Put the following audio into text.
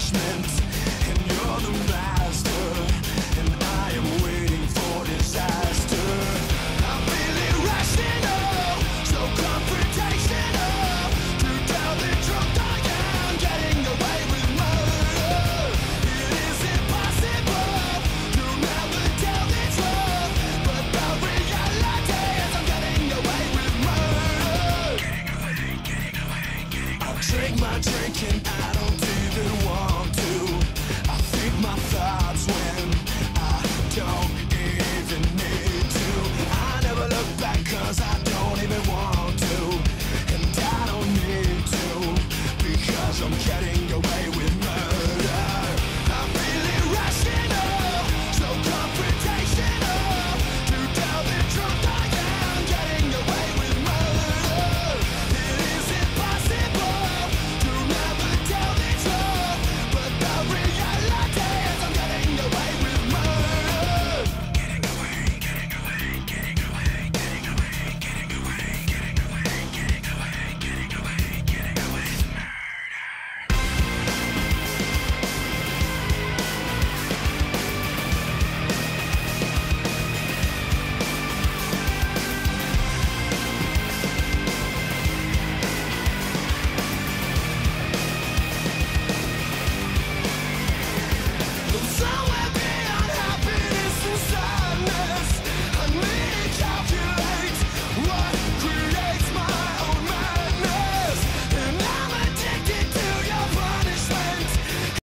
punishment.